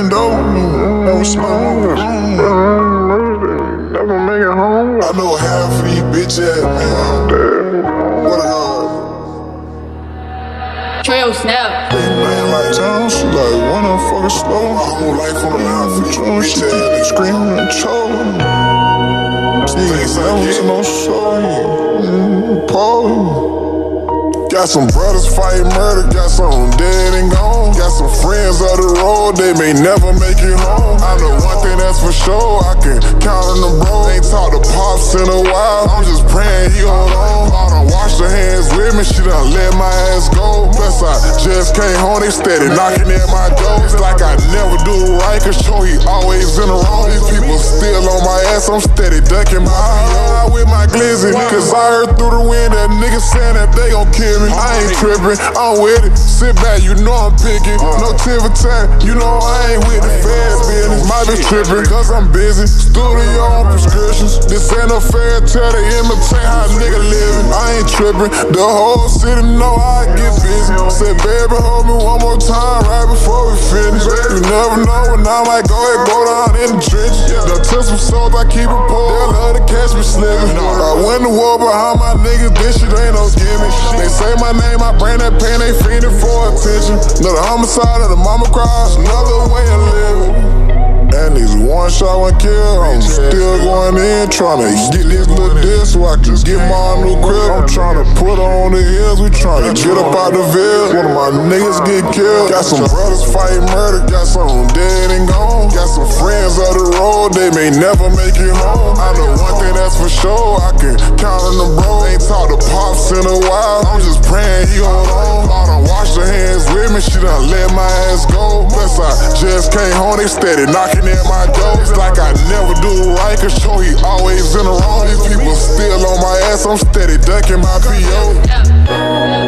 window. Never slow. Never make it home. I know half of these bitch ass man. What a god. Trail snap. Man like town, she like when I'm fucking slow. My whole life on the line for you. Bitch ass screaming and choking. These never to no show. Got some brothers fighting murder, got some dead and gone. Got some friends of the road, they may never make it home. I know one thing that's for sure, I can count on the bro. Ain't talked to pops in a while, I'm just praying he hold on. I done washed her hands with me, she done let my ass go. Plus I just came home, they steady knocking at my door. It's like I never do right, cause sure he always in the wrong. These people still ass, I'm steady ducking my PO with my glizzy. Cause I heard through the wind that niggas saying that they gon' kill me. I ain't tripping, I'm with it. Sit back, you know I'm picking. Uh. No tip for time, you know I ain't with the fast business. Might be tripping, cause I'm busy. Studio on prescriptions. This ain't no fair tale, they imitate how a nigga living. I ain't tripping, the whole city know I get busy. Said, baby, hold me one more time right before we finish. You never know when I might go and go down in the trenches. The some souls, I keep it pulled. They love to catch me slipping. I went to war behind my niggas, this shit ain't no gimmick. They say my name, I brand that pain, they fiending for attention. Another homicide of the mama cries, another one shot, kill. I'm still going in, trying to get this little diss so I can get my new crib. I'm trying to put on the heels, we trying to get up out the veil. One of my niggas get killed. Got some brothers fighting murder, got some dead and gone. Got some friends of the road, they may never make it home. I know one thing that's for sure, I can count on the bro. Ain't talked to pops in a while, hands she done let my ass go. Plus I just came home, they steady knocking at my door. It's like I never do right, cause show he always in the wrong. These people still on my ass, I'm steady ducking my PO.